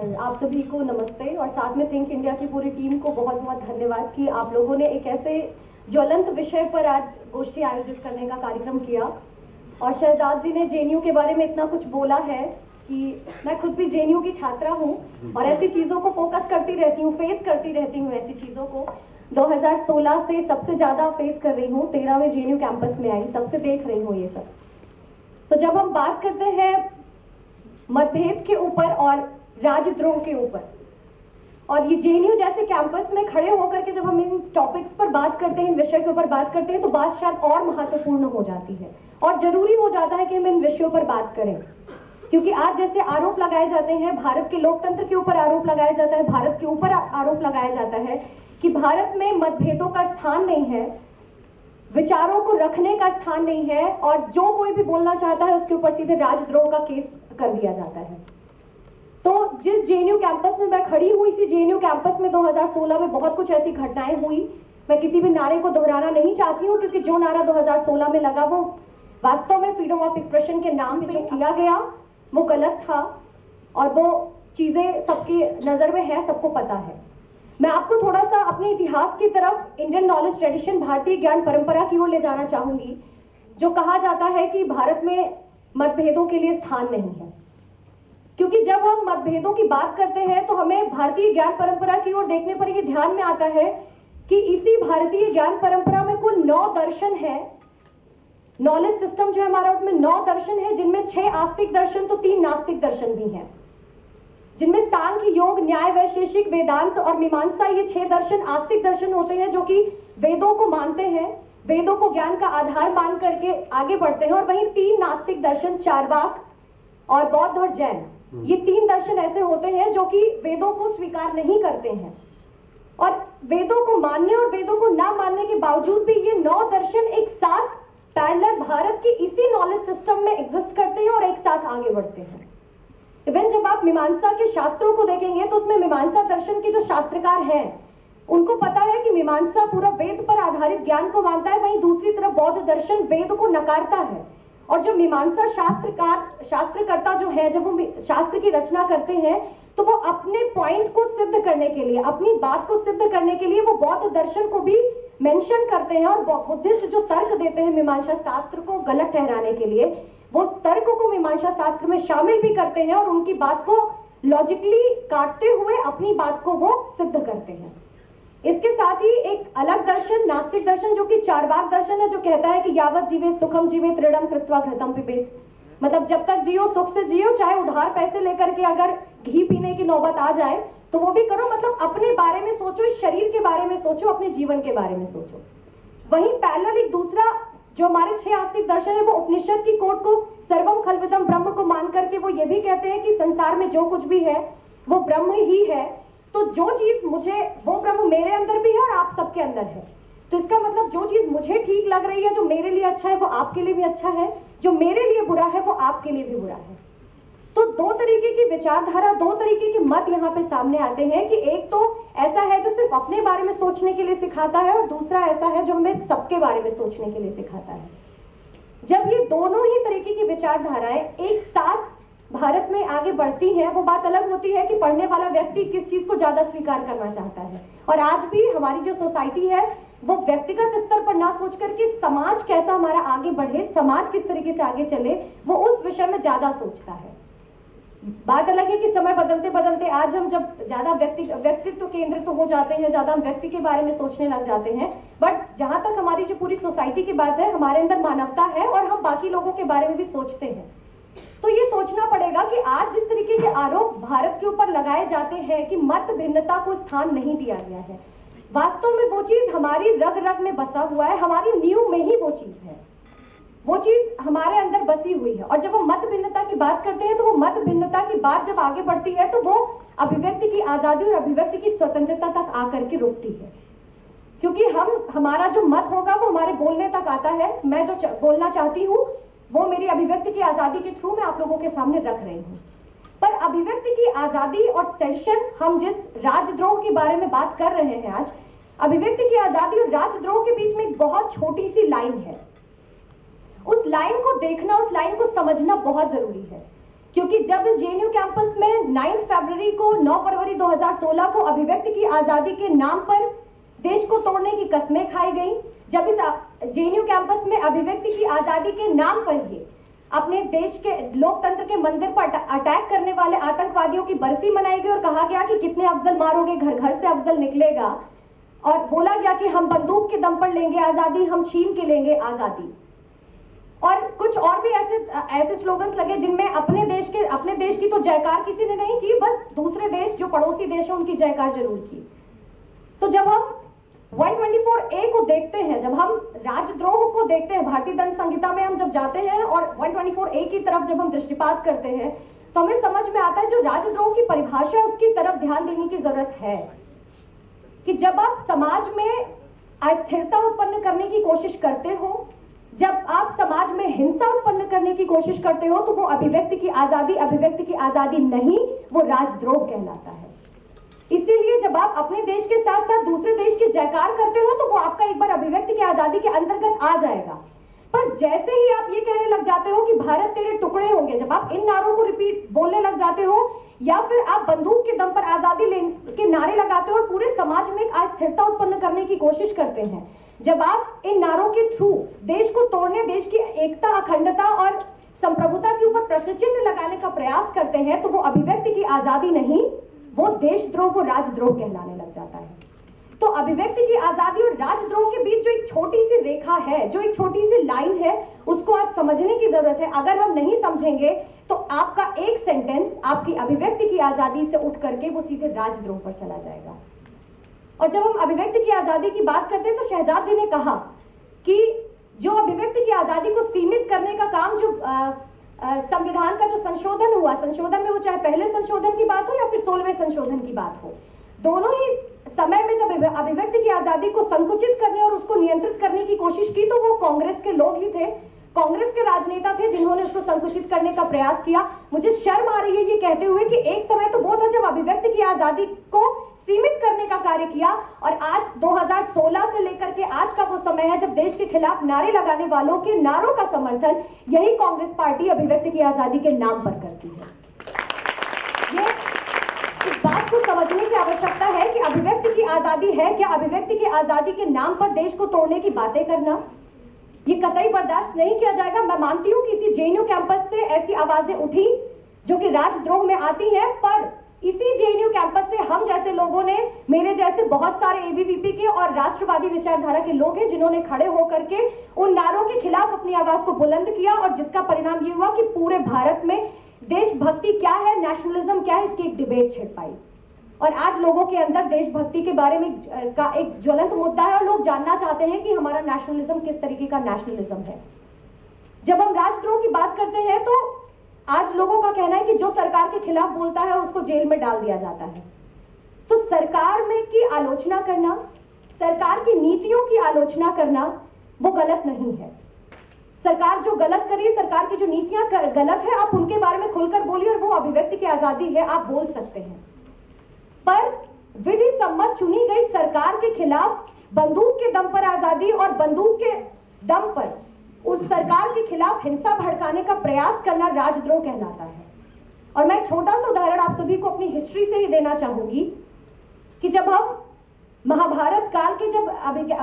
आप सभी को नमस्ते और साथ में थिंक इंडिया की पूरी टीम को बहुत बहुत धन्यवाद कि आप लोगों ने एक ऐसे ज्वलंत विषय पर आज गोष्ठी आयोजित करने का कार्यक्रम किया। और शहजाद जी ने जेएनयू के बारे में इतना कुछ बोला है कि मैं खुद भी जेएनयू की छात्रा हूँ और ऐसी चीज़ों को फोकस करती रहती हूँ फेस करती रहती हूँ ऐसी चीज़ों को। 2016 से सबसे ज़्यादा फेस कर रही हूँ तेरह में जेएनयू कैंपस में आई, तब से देख रही हूँ ये सब। तो जब हम बात करते हैं मतभेद के ऊपर और राजद्रोह के ऊपर। और ये जेएनयू जैसे कैंपस में खड़े होकर के जब हम इन टॉपिक्स पर बात करते हैं, इन विषय के ऊपर बात करते हैं तो बात शायद और महत्वपूर्ण हो जाती है। और ज़रूरी हो जाता है कि हम इन विषयों पर बात करें। क्योंकि आज जैसे आरोप लगाए जाते हैं, भारत के लोकतंत्र के ऊपर आरोप लगाया जाता है, भारत के ऊपर आरोप लगाया जाता है कि भारत में मतभेदों का स्थान नहीं है, विचारों को रखने का स्थान नहीं है, और जो कोई भी बोलना चाहता है, उसके ऊपर सीधे राजद्रोह का केस कर दिया जाता है। तो जिस जेएनयू कैंपस में मैं खड़ी हूँ इसी जेएनयू कैंपस में 2016 में बहुत कुछ ऐसी घटनाएँ हुई। मैं किसी भी नारे को दोहराना नहीं चाहती हूँ क्योंकि जो नारा 2016 में लगा वो वास्तव में फ्रीडम ऑफ़ एक्सप्रेशन के नाम पे जो किया गया। वो गलत था और वो चीज़ें सबकी नज़र में है सबको पता है। मैं आपको थोड़ा सा अपने इतिहास की तरफ़ इंडियन नॉलेज ट्रेडिशन भारतीय ज्ञान परंपरा की ओर ले जाना चाहूँगी जो कहा जाता है कि भारत में मतभेदों के लिए स्थान नहीं है। क्योंकि जब हम मतभेदों की बात करते हैं तो हमें भारतीय ज्ञान परंपरा की ओर देखने पर यह ध्यान में आता है कि इसी भारतीय ज्ञान परंपरा में कुल नौ दर्शन है। नॉलेज सिस्टम जो है हमारा, उसमें नौ दर्शन है, जिनमें छह आस्तिक दर्शन तो तीन नास्तिक दर्शन भी हैं। जिनमें सांख्य योग, न्याय, वैशेषिक, वेदांत और मीमांसा, ये छह दर्शन, आस्तिक दर्शन होते हैं, जो कि वेदों को मानते हैं। वेदों को ज्ञान का आधार मान करके आगे बढ़ते हैं, और वहीं तीन नास्तिक दर्शन, चारवाक और बौद्ध और जैन। ये तीन दर्शन ऐसे होते हैं जो कि वेदों को स्वीकार नहीं करते हैं। और वेदों को मानने और वेदों को ना मानने के बावजूद भी ये नौ दर्शन एक साथ पैरलर भारत के इसी नॉलेज सिस्टम में एग्जिस्ट करते हैं और एक साथ आगे बढ़ते हैं। इवन जब आप मीमांसा के शास्त्रों को देखेंगे तो उसमें मीमांसा दर्शन के जो शास्त्रकार हैं, उनको पता है कि मीमांसा पूरा वेद पर आधारित ज्ञान को मानता है, वहीं दूसरी तरफ़ बौद्ध दर्शन वेद को नकारता है। और जो मीमांसा शास्त्रकार, शास्त्रकर्ता जो है, जब वो शास्त्र की रचना करते हैं तो वो अपने पॉइंट को सिद्ध करने के लिए, अपनी बात को सिद्ध करने के लिए वो बौद्ध दर्शन को भी मेंशन करते हैं और बुद्धिस्ट जो तर्क देते हैं मीमांसा शास्त्र को गलत ठहराने के लिए, वो तर्क को मीमांसा शास्त्र में शामिल भी करते हैं और उनकी बात को लॉजिकली काटते हुए अपनी बात को वो सिद्ध करते हैं। इसके साथ ही एक अलग दर्शन, नास्तिक दर्शन जो कि चारवाक दर्शन है, जो कहता है कि यावत जीवे सुखम जीवे त्रिडम कृत्वा घृतम पिबेत। मतलब जब तक जियो, सुख से जियो, चाहे उधार पैसे लेकर के अगर घी पीने की नौबत आ जाए तो वो भी करो मतलब अपने बारे में सोचो, इस शरीर के बारे में सोचो, अपने जीवन के बारे में सोचो। वहीं पैरल एक दूसरा जो हमारे छह आस्तिक दर्शन है, वो उपनिषद की कोट को सर्वम खलविदम ब्रह्म को मान करके वो ये भी कहते हैं कि संसार में जो कुछ भी है, वो ब्रह्म ही है। तो जो चीज़ मुझे, वो ब्रह्म मेरे अंदर भी है और आप सबके अंदर है। तो इसका मतलब जो चीज़ मुझे ठीक लग रही है, जो मेरे लिए अच्छा है, वो आपके लिए भी अच्छा है। जो मेरे लिए बुरा है, वो आपके लिए भी बुरा है। तो दो तरीके की विचारधारा, दो तरीके के मत यहाँ पे सामने आते हैं कि एक तो ऐसा है जो सिर्फ़ अपने बारे में सोचने के लिए सिखाता है और दूसरा ऐसा है जो हमें सबके बारे में सोचने के लिए सिखाता है। जब ये दोनों ही तरीके की विचारधाराएँ एक साथ भारत में आगे बढ़ती है, वो बात अलग होती है कि पढ़ने वाला व्यक्ति किस चीज़ को ज़्यादा स्वीकार करना चाहता है। और आज भी हमारी जो सोसाइटी है, वो व्यक्तिगत स्तर पर ना सोच करके समाज कैसा हमारा आगे बढ़े, समाज किस तरीके से आगे चले, वो उस विषय में ज़्यादा सोचता है। बात अलग है कि समय बदलते बदलते आज हम जब ज़्यादा व्यक्ति, व्यक्तित्व केंद्रित तो हो जाते हैं, ज़्यादा हम व्यक्ति के बारे में सोचने लग जाते हैं, बट जहाँ तक हमारी जो पूरी सोसाइटी की बात है, हमारे अंदर मानवता है और हम बाकी लोगों के बारे में भी सोचते हैं। तो ये सोचना पड़ेगा कि आज जिस तरीके के आरोप भारत के ऊपर लगाए जाते हैं कि मत भिन्नता को स्थान नहीं दिया गया है। वास्तव में वो चीज़ हमारी रग रग में बसा हुआ है, हमारी नींव में ही वो चीज़ है। वो चीज़ हमारे अंदर बसी हुई है। और जब हम मत भिन्नता की बात करते हैं तो वो मत भिन्नता की बात जब आगे बढ़ती है तो वो अभिव्यक्ति की आज़ादी और अभिव्यक्ति की स्वतंत्रता तक आकर के रोकती है। क्योंकि हम, हमारा जो मत होगा, वो हमारे बोलने तक आता है। मैं जो बोलना चाहती हूँ वो मेरी अभिव्यक्ति की आज़ादी के थ्रू मैं आप लोगों के सामने रख रही हूँ। पर अभिव्यक्ति की आज़ादी और सेशन हम जिस राजद्रोह के बारे में बात कर रहे हैं आज, अभिव्यक्ति की आज़ादी और राजद्रोह के बीच में एक बहुत छोटी सी लाइन है। उस लाइन को देखना, उस लाइन को समझना बहुत ज़रूरी है। क्योंकि जब इस जेएनयू कैंपस में 9 फरवरी को 9 फरवरी 2016 को अभिव्यक्ति की आज़ादी के नाम पर देश को तोड़ने की कस्में खाई गई जब इस जेएनयू कैंपस में अभिव्यक्ति की आज़ादी के नाम पर ही अपने देश के लोकतंत्र के मंदिर पर अटैक करने वाले आतंकवादियों की बरसी मनाई गई और कहा गया कि कितने अफजल मारोगे, घर घर से अफजल निकलेगा। और बोला गया कि हम बंदूक के दम पर लेंगे आज़ादी, हम छीन के लेंगे आज़ादी। और कुछ और भी ऐसे ऐसे स्लोगन्स लगे जिनमें अपने देश के, अपने देश की तो जयकार किसी ने नहीं की, बस दूसरे देश, जो पड़ोसी देश है, उनकी जयकार ज़रूर की। तो जब हम 124 ए को देखते हैं। जब हम राजद्रोह को देखते हैं, भारतीय दंड संहिता में हम जब जाते हैं और 124 ए की तरफ़ जब हम दृष्टिपात करते हैं तो हमें समझ में आता है जो राजद्रोह की परिभाषा उसकी तरफ़ ध्यान देने की ज़रूरत है कि जब आप समाज में अस्थिरता उत्पन्न करने की कोशिश करते हो, जब आप समाज में हिंसा उत्पन्न करने की कोशिश करते हो तो वो अभिव्यक्ति की आज़ादी, अभिव्यक्ति की आज़ादी नहीं, वो राजद्रोह कहलाता है। इसीलिए जब आप अपने देश के साथ साथ दूसरे देश की जयकार करते हो तो वो आपका एक बार अभिव्यक्ति की आज़ादी के अंतर्गत आ जाएगा। पर जैसे ही आप ये कहने लग जाते हो कि भारत तेरे टुकड़े होंगे, जब आप इन नारों को रिपीट बोलने लग जाते हो, या फिर आप बंदूक के दम पर आज़ादी के नारे लगाते हो और पूरे समाज में एक अस्थिरता उत्पन्न करने की कोशिश करते हैं, जब आप इन नारों के थ्रू देश को तोड़ने, देश की एकता, अखंडता और संप्रभुता के ऊपर प्रश्न चिन्ह लगाने का प्रयास करते हैं तो वो अभिव्यक्ति की आज़ादी नहीं वो देशद्रोह वो राजद्रोह कहलाने लग जाता है। तो अभिव्यक्ति की आज़ादी और राजद्रोह के बीच जो एक छोटी सी रेखा है, जो एक छोटी सी लाइन है, उसको आप समझने की ज़रूरत है। अगर हम नहीं समझेंगे तो आपका एक सेंटेंस आपकी अभिव्यक्ति की आज़ादी से उठ करके वो सीधे राजद्रोह पर चला जाएगा। और जब हम अभिव्यक्ति की आज़ादी की बात करते हैं तो शहजाद जी ने कहा कि जो अभिव्यक्ति की आज़ादी को सीमित करने का काम जो संविधान का जो संशोधन हुआ, संशोधन में वो चाहे पहले संशोधन की बात हो या फिर सोलहवें संशोधन की बात हो, दोनों ही समय में जब अभिव्यक्ति की आज़ादी को संकुचित करने और उसको नियंत्रित करने की कोशिश की तो वो कांग्रेस के लोग ही थे। कांग्रेस के राजनेता थे जिन्होंने उसको संकुचित करने का प्रयास किया। मुझे शर्म आ रही है ये कहते हुए कि एक समय तो वो था जब अभिव्यक्ति की आज़ादी को सीमित करने का कार्य किया और आज 2016 से लेकर के आज का वो समय है जब देश के खिलाफ नारे लगाने वालों के नारों का समर्थन यही कांग्रेस पार्टी अभिव्यक्ति की आज़ादी के नाम पर करती है। ये इस बात को समझने की आवश्यकता है कि अभिव्यक्ति की आज़ादी है। क्या अभिव्यक्ति की आज़ादी के नाम पर देश को तोड़ने की बातें करना? ये कतई बर्दाश्त नहीं किया जाएगा। मैं मानती हूँ कि इसी जेएनयू कैंपस से ऐसी आवाज़ें उठी जो कि राजद्रोह में आती है, पर इसी जेएनयू कैंपस से हम जैसे लोगों ने, मेरे जैसे बहुत सारे एबीवीपी के और राष्ट्रवादी विचारधारा के लोग हैं जिन्होंने खड़े होकर के उन नारों के खिलाफ अपनी आवाज़ को बुलंद किया और जिसका परिणाम ये हुआ कि पूरे भारत में देशभक्ति क्या है नेशनलिज्म क्या है, इसकी एक डिबेट छिड़ पाई। और आज लोगों के अंदर देशभक्ति के बारे में का एक ज्वलंत मुद्दा है और लोग जानना चाहते हैं कि हमारा नेशनलिज्म किस तरीके का नेशनलिज्म है। जब हम राजद्रोह की बात करते हैं तो आज लोगों का कहना है कि जो सरकार के खिलाफ बोलता है, उसको जेल में डाल दिया जाता है। तो सरकार में की आलोचना करना, सरकार की नीतियों की आलोचना करना, वो गलत नहीं है। सरकार जो गलत करी सरकार की जो नीतियाँ गलत है, आप उनके बारे में खुलकर बोलिए और वो अभिव्यक्ति की आज़ादी है, आप बोल सकते हैं। पर विधि सम्मत चुनी गई सरकार के खिलाफ बंदूक के दम पर आज़ादी और बंदूक के दम पर उस सरकार के खिलाफ हिंसा भड़काने का प्रयास करना राजद्रोह कहलाता है। और मैं छोटा सा उदाहरण आप सभी को अपनी हिस्ट्री से ही देना चाहूँगी कि जब हम महाभारत काल के जब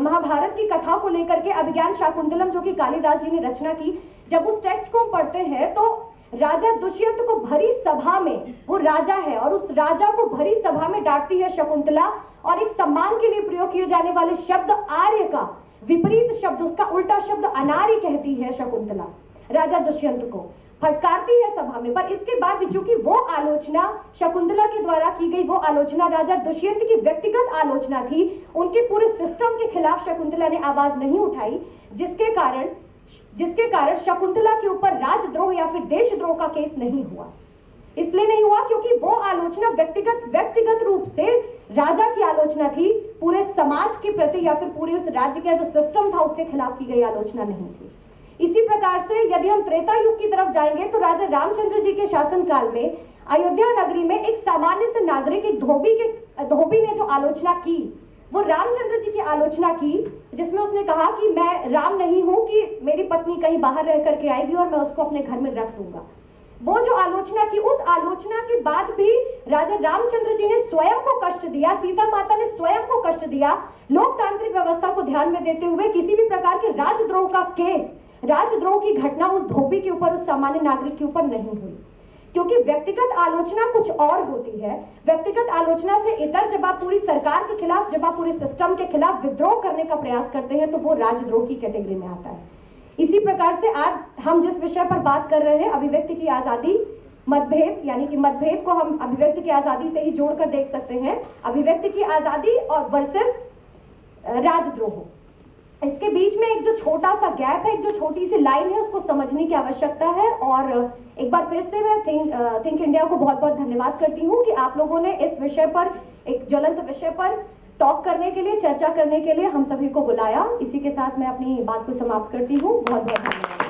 महाभारत की कथा को लेकर के अभिज्ञान शाकुंतलम जो कि कालिदास जी ने रचना की, जब उस टेक्स्ट को हम पढ़ते हैं तो राजा दुष्यंत को भरी सभा में, वो राजा है और उस राजा को भरी सभा में डांटती है शकुंतला और एक सम्मान के लिए प्रयोग किए जाने वाले शब्द आर्य का विपरीत शब्द, उसका उल्टा शब्द अनारी कहती है शकुंतला। राजा दुष्यंत को फटकारती है सभा में, पर इसके बाद भी चूँकि वो आलोचना शकुंतला के द्वारा की गई, वो आलोचना राजा दुष्यंत की व्यक्तिगत आलोचना थी, उनके पूरे सिस्टम के खिलाफ शकुंतला ने आवाज़ नहीं उठाई, जिसके कारण जिसके कारण शकुंतला के ऊपर राजद्रोह या फिर देशद्रोह का केस नहीं हुआ। इसलिए नहीं हुआ क्योंकि वो आलोचना व्यक्तिगत व्यक्तिगत रूप से राजा की आलोचना थी पूरे समाज के प्रति या फिर पूरे उस राज्य का जो सिस्टम था उसके खिलाफ की गई आलोचना नहीं थी। इसी प्रकार से यदि हम त्रेता युग की तरफ़ जाएँगे तो राजा रामचंद्र जी के शासन काल में अयोध्या नगरी में एक सामान्य से नागरिक, एक धोबी के, धोबी ने जो आलोचना की, वो रामचंद्र जी की आलोचना की, जिसमें उसने कहा कि मैं राम नहीं हूँ कि मेरी पत्नी कहीं बाहर रह करके आएगी और मैं उसको अपने घर में रख दूँगा। वो जो आलोचना की, उस आलोचना के बाद भी राजा रामचंद्र जी ने स्वयं को कष्ट दिया, सीता माता ने स्वयं को कष्ट दिया, लोकतांत्रिक व्यवस्था को ध्यान में देते हुए किसी भी प्रकार के राजद्रोह का केस, राजद्रोह की घटना उस धोबी के ऊपर, उस सामान्य नागरिक के ऊपर नहीं हुई। क्योंकि व्यक्तिगत आलोचना कुछ और होती है। व्यक्तिगत आलोचना से इतर जब आप पूरी सरकार के खिलाफ, जब आप पूरे सिस्टम के खिलाफ विद्रोह करने का प्रयास करते हैं तो वो राजद्रोह की कैटेगरी में आता है। इसी प्रकार से आज हम जिस विषय पर बात कर रहे हैं, अभिव्यक्ति की आज़ादी, मतभेद, यानी कि मतभेद को हम अभिव्यक्ति की आज़ादी से ही जोड़कर देख सकते हैं। अभिव्यक्ति की आज़ादी और वर्सेस राजद्रोह। इसके बीच में एक जो छोटा सा गैप है, एक जो छोटी सी लाइन है, उसको समझने की आवश्यकता है। और एक बार फिर से मैं थिंक थिंक इंडिया को बहुत बहुत धन्यवाद करती हूँ कि आप लोगों ने इस विषय पर, एक ज्वलंत विषय पर टॉक करने के लिए, चर्चा करने के लिए हम सभी को बुलाया। इसी के साथ मैं अपनी बात को समाप्त करती हूँ। बहुत बहुत धन्यवाद।